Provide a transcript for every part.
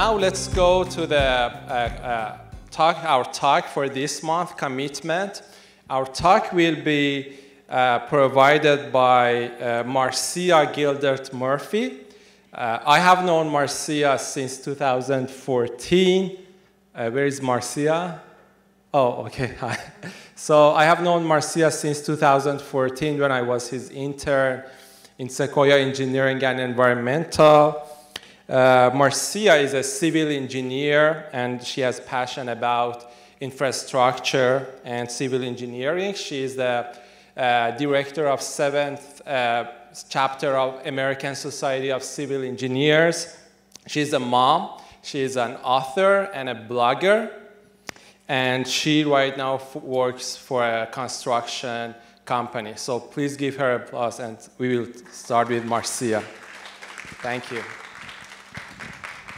Now let's go to the uh, uh, talk, our talk for this month, commitment. Our talk will be uh, provided by uh, Marcia Gildert Murphy. Uh, I have known Marsia since 2014. Uh, where is Marsia? Oh, okay. So I have known Marsia since 2014 when I was his intern in Sequoia Engineering and Environmental. Uh, Marsia is a civil engineer and she has passion about infrastructure and civil engineering. She is the uh, director of seventh uh, chapter of American Society of Civil Engineers. She's a mom. She's an author and a blogger. And she right now works for a construction company. So please give her applause and we will start with Marsia. Thank you.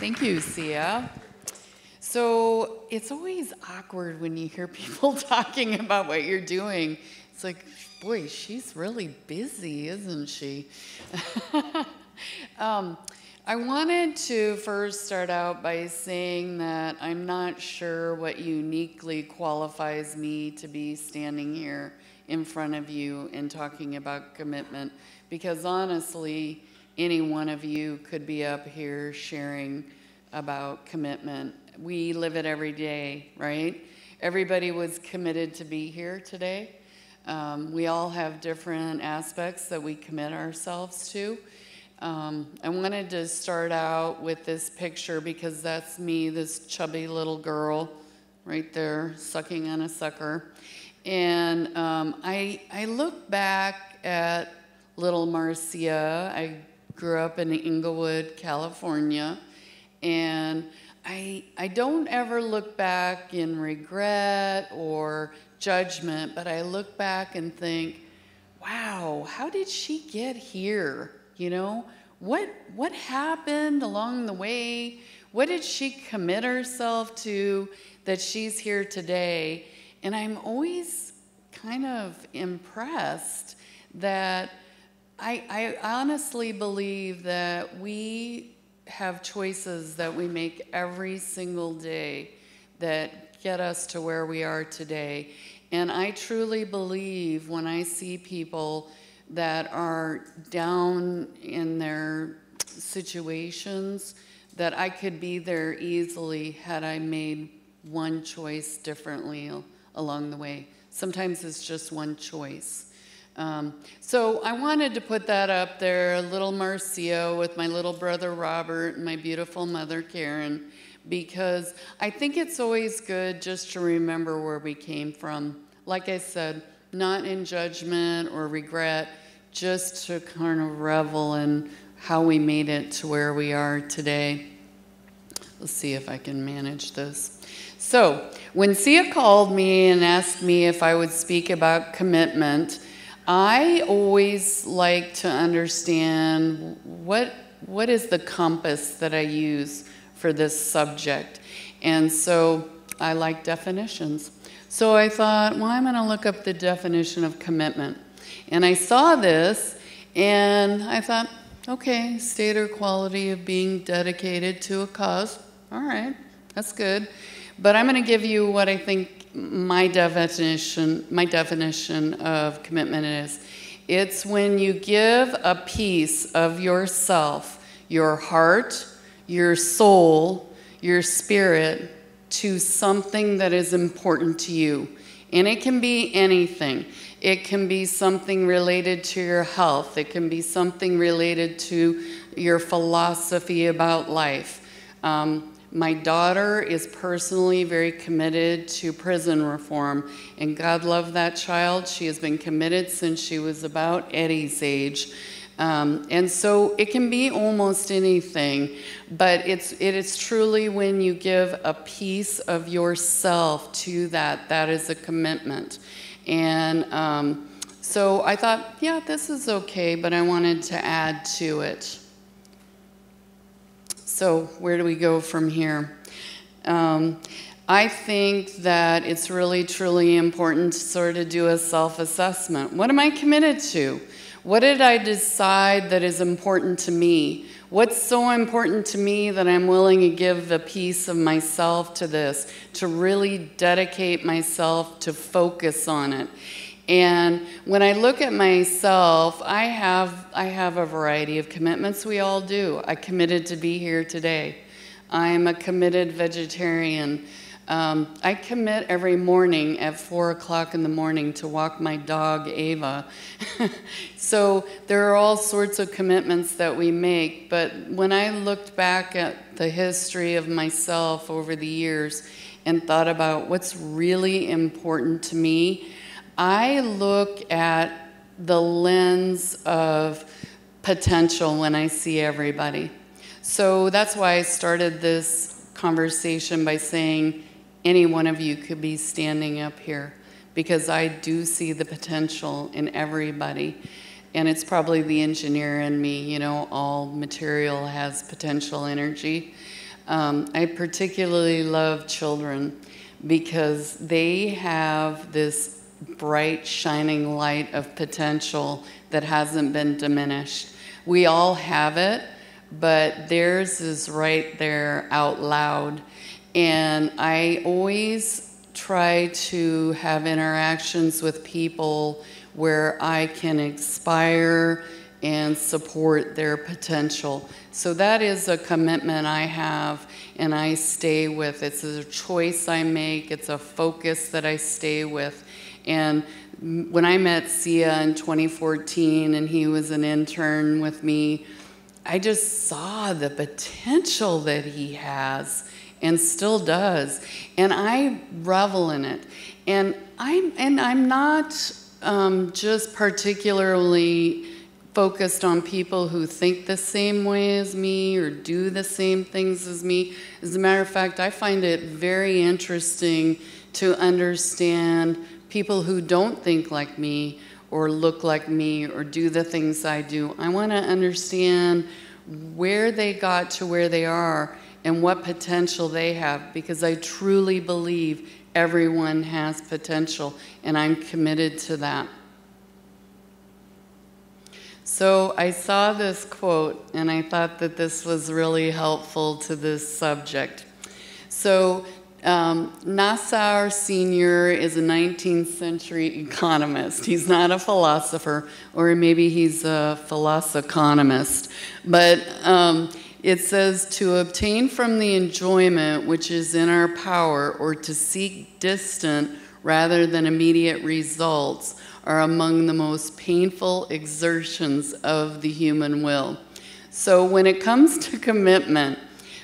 Thank you, Sia. So it's always awkward when you hear people talking about what you're doing. It's like, boy, she's really busy, isn't she? um, I wanted to first start out by saying that I'm not sure what uniquely qualifies me to be standing here in front of you and talking about commitment, because honestly, any one of you could be up here sharing about commitment. We live it every day, right? Everybody was committed to be here today. Um, we all have different aspects that we commit ourselves to. Um, I wanted to start out with this picture because that's me, this chubby little girl right there, sucking on a sucker. And um, I, I look back at little Marsia. I grew up in Inglewood, California, and I, I don't ever look back in regret or judgment, but I look back and think, wow, how did she get here? You know, what, what happened along the way? What did she commit herself to that she's here today? And I'm always kind of impressed that I, I honestly believe that we have choices that we make every single day that get us to where we are today. And I truly believe when I see people that are down in their situations that I could be there easily had I made one choice differently along the way. Sometimes it's just one choice. Um, so I wanted to put that up there, little Marsia with my little brother Robert and my beautiful mother Karen, because I think it's always good just to remember where we came from. Like I said, not in judgment or regret, just to kind of revel in how we made it to where we are today. Let's see if I can manage this. So, when Sia called me and asked me if I would speak about commitment, I always like to understand what, what is the compass that I use for this subject. And so I like definitions. So I thought, well, I'm going to look up the definition of commitment. And I saw this and I thought, okay, state or quality of being dedicated to a cause. All right, that's good. But I'm going to give you what I think my definition, my definition of commitment is. It's when you give a piece of yourself, your heart, your soul, your spirit to something that is important to you. And it can be anything. It can be something related to your health. It can be something related to your philosophy about life. Um, my daughter is personally very committed to prison reform, and God love that child. She has been committed since she was about Eddie's age. Um, and so it can be almost anything, but it's, it is truly when you give a piece of yourself to that, that is a commitment. And um, so I thought, yeah, this is okay, but I wanted to add to it. So, where do we go from here? Um, I think that it's really, truly important to sort of do a self assessment. What am I committed to? What did I decide that is important to me? What's so important to me that I'm willing to give a piece of myself to this, to really dedicate myself to focus on it? And when I look at myself, I have, I have a variety of commitments. We all do. I committed to be here today. I'm a committed vegetarian. Um, I commit every morning at four o'clock in the morning to walk my dog Ava. so there are all sorts of commitments that we make. But when I looked back at the history of myself over the years and thought about what's really important to me, I look at the lens of potential when I see everybody. So that's why I started this conversation by saying any one of you could be standing up here because I do see the potential in everybody. And it's probably the engineer in me, you know, all material has potential energy. Um, I particularly love children because they have this bright, shining light of potential that hasn't been diminished. We all have it, but theirs is right there out loud. And I always try to have interactions with people where I can inspire and support their potential. So that is a commitment I have and I stay with. It's a choice I make, it's a focus that I stay with. And when I met Sia in 2014 and he was an intern with me, I just saw the potential that he has and still does. And I revel in it. And I'm, and I'm not um, just particularly focused on people who think the same way as me or do the same things as me. As a matter of fact, I find it very interesting to understand people who don't think like me or look like me or do the things I do. I want to understand where they got to where they are and what potential they have because I truly believe everyone has potential and I'm committed to that. So I saw this quote and I thought that this was really helpful to this subject. So um, Nassau Senior is a 19th century economist. He's not a philosopher, or maybe he's a philosophonomist. But um, it says to obtain from the enjoyment which is in our power, or to seek distant rather than immediate results, are among the most painful exertions of the human will. So when it comes to commitment,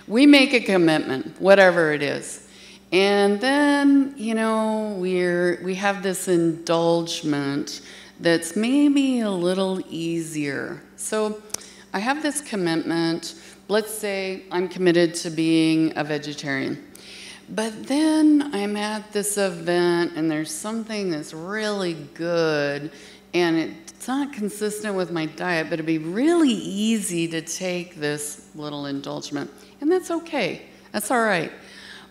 we make a commitment, whatever it is. And then, you know, we're, we have this indulgement that's maybe a little easier. So I have this commitment. Let's say I'm committed to being a vegetarian. But then I'm at this event and there's something that's really good and it's not consistent with my diet, but it'd be really easy to take this little indulgence. And that's okay. That's all right.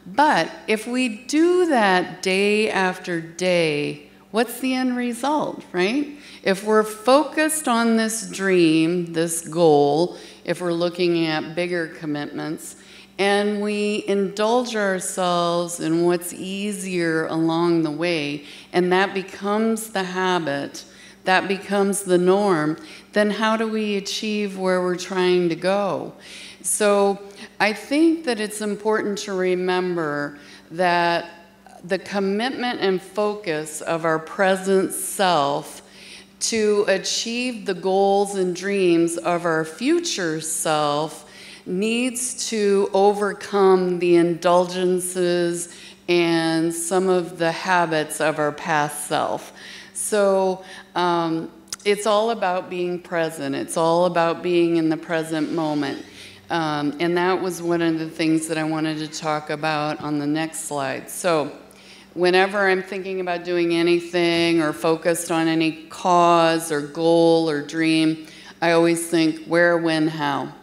But if we do that day after day, what's the end result, right? If we're focused on this dream, this goal, if we're looking at bigger commitments, and we indulge ourselves in what's easier along the way, and that becomes the habit, that becomes the norm, then how do we achieve where we're trying to go? So I think that it's important to remember that the commitment and focus of our present self to achieve the goals and dreams of our future self needs to overcome the indulgences and some of the habits of our past self. So um, it's all about being present, it's all about being in the present moment. Um, and that was one of the things that I wanted to talk about on the next slide. So, whenever I'm thinking about doing anything or focused on any cause or goal or dream, I always think where, when, how.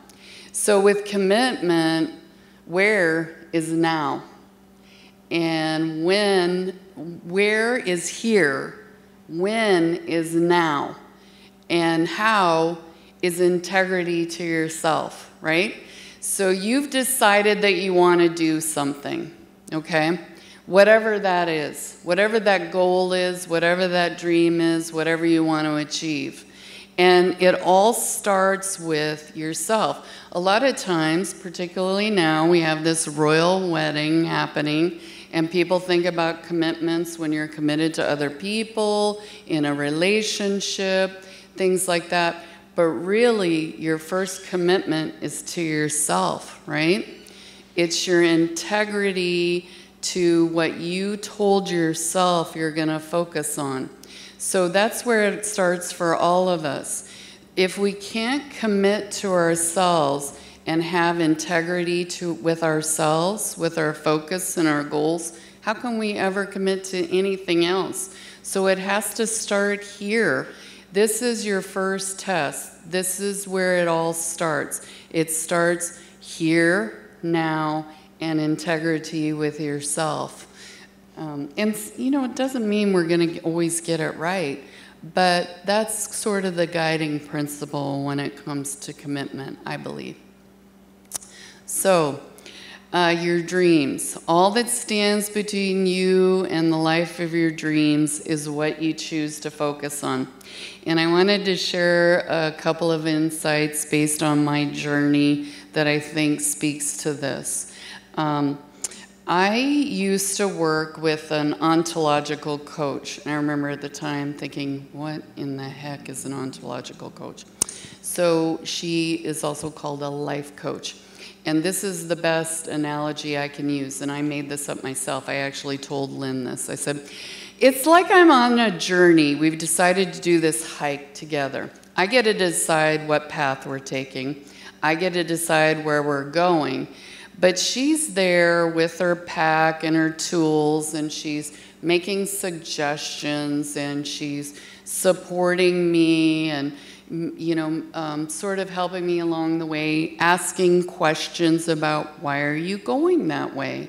So, with commitment, where is now? And when, where is here? When is now? And how is integrity to yourself, right? So you've decided that you want to do something, okay? Whatever that is, whatever that goal is, whatever that dream is, whatever you want to achieve. And it all starts with yourself. A lot of times, particularly now, we have this royal wedding happening, and people think about commitments when you're committed to other people, in a relationship, things like that. But really, your first commitment is to yourself, right? It's your integrity to what you told yourself you're going to focus on. So that's where it starts for all of us. If we can't commit to ourselves and have integrity to, with ourselves, with our focus and our goals, how can we ever commit to anything else? So it has to start here. This is your first test. This is where it all starts. It starts here, now, and integrity with yourself. Um, and, you know, it doesn't mean we're going to always get it right, but that's sort of the guiding principle when it comes to commitment, I believe. So, uh, your dreams. All that stands between you and the life of your dreams is what you choose to focus on. And I wanted to share a couple of insights based on my journey that I think speaks to this. Um, I used to work with an ontological coach. And I remember at the time thinking, what in the heck is an ontological coach? So she is also called a life coach. And this is the best analogy I can use. And I made this up myself. I actually told Lynn this. I said, it's like I'm on a journey. We've decided to do this hike together. I get to decide what path we're taking, I get to decide where we're going. But she's there with her pack and her tools, and she's making suggestions and she's supporting me and you know um, sort of helping me along the way asking questions about why are you going that way?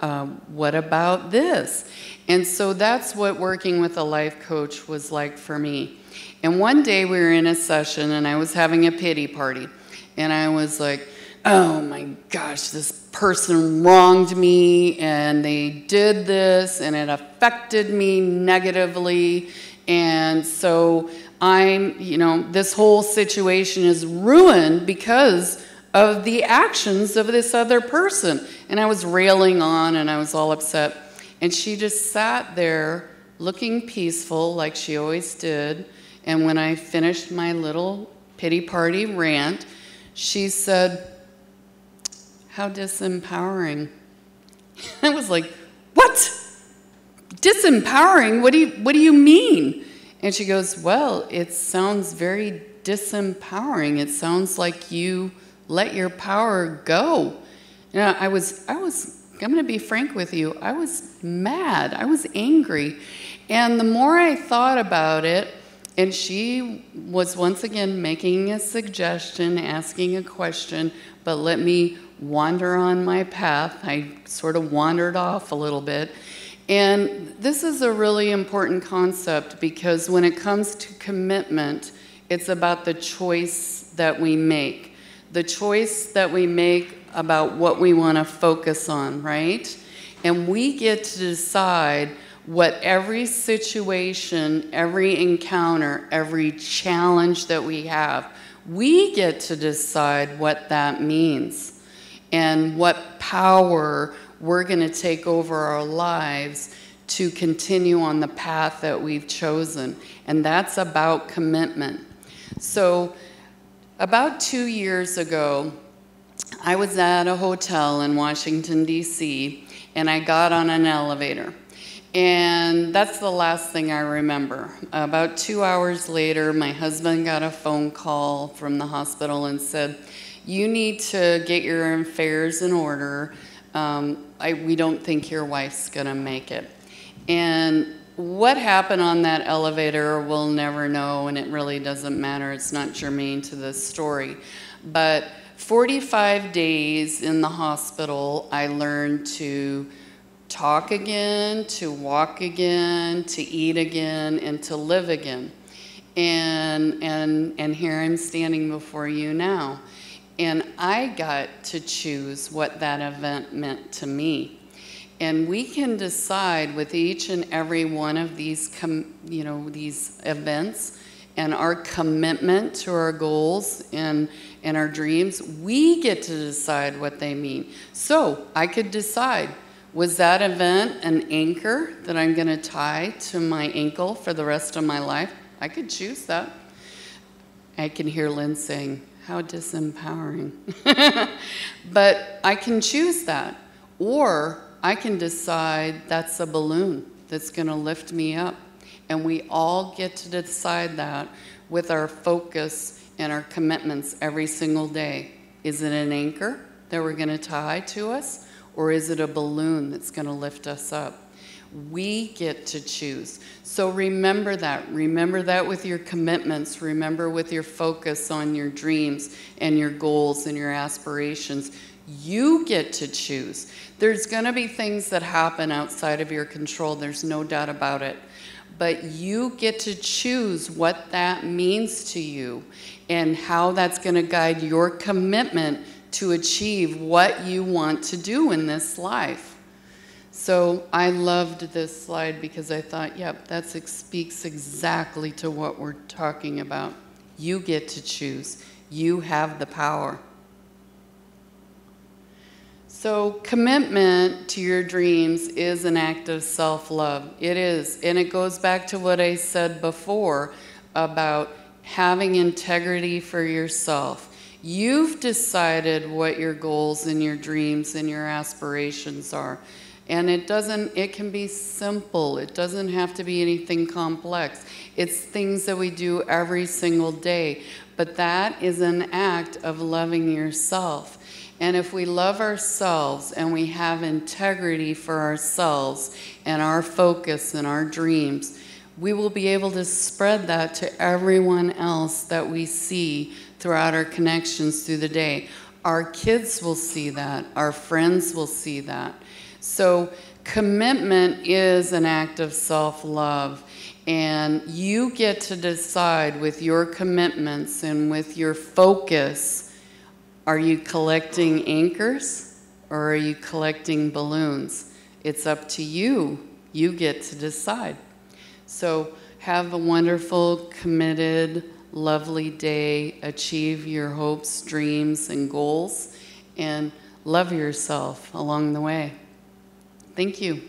Uh, what about this? And so that's what working with a life coach was like for me. And one day we were in a session and i was having a pity party. And i was like oh my gosh, this person wronged me and they did this and it affected me negatively. And so I'm, you know, this whole situation is ruined because of the actions of this other person. And I was railing on and I was all upset. And she just sat there looking peaceful like she always did. And when I finished my little pity party rant, she said, how disempowering. I was like, What? Disempowering? What do you, what do you mean? And she goes, Well, it sounds very disempowering. It sounds like you let your power go. Know, I was, I was, I'm going to be frank with you, I was mad. I was angry. And the more I thought about it, and she was once again making a suggestion, asking a question, but let me wander on my path. I sort of wandered off a little bit. And this is a really important concept because when it comes to commitment, it's about the choice that we make. The choice that we make about what we want to focus on, right? And we get to decide what every situation, every encounter, every challenge that we have, we get to decide what that means and what power we're going to take over our lives to continue on the path that we've chosen. And that's about commitment. So, about two years ago, I was at a hotel in Washington, D.C., and I got on an elevator. And that's the last thing I remember. About two hours later, my husband got a phone call from the hospital and said, you need to get your affairs in order. Um, I, we don't think your wife's to make it. And what happened on that elevator, we'll never know, and it really doesn't matter. It's not germane to this story. But 45 days in the hospital, I learned to talk again, to walk again, to eat again, and to live again. And, and, and here I'm standing before you now. And I got to choose what that event meant to me. And we can decide with each and every one of these, you know, these events and our commitment to our goals and, and our dreams, we get to decide what they mean. So I could decide was that event an anchor that I'm going to tie to my ankle for the rest of my life? I could choose that. I can hear Lynn saying, How disempowering. but I can choose that. Or I can decide that's a balloon that's going to lift me up. And we all get to decide that with our focus and our commitments every single day. Is it an anchor that we're going to tie to us? Or is it a balloon that's going to lift us up? We get to choose. So remember that. Remember that with your commitments. Remember with your focus on your dreams and your goals and your aspirations. You get to choose. There's going to be things that happen outside of your control, there's no doubt about it. But you get to choose what that means to you and how that's going to guide your commitment to achieve what you want to do in this life. So I loved this slide because I thought, yep, that speaks exactly to what we're talking about. You get to choose, you have the power. So, commitment to your dreams is an act of self love. It is. And it goes back to what I said before about having integrity for yourself. You've decided what your goals and your dreams and your aspirations are. And it doesn't, it can be simple. It doesn't have to be anything complex. It's things that we do every single day. But that is an act of loving yourself. And if we love ourselves and we have integrity for ourselves and our focus and our dreams, we will be able to spread that to everyone else that we see throughout our connections through the day. Our kids will see that, our friends will see that. So, commitment is an act of self love. And you get to decide with your commitments and with your focus are you collecting anchors or are you collecting balloons? It's up to you. You get to decide. So, have a wonderful, committed, lovely day, achieve your hopes, dreams, and goals, and love yourself along the way. Thank you.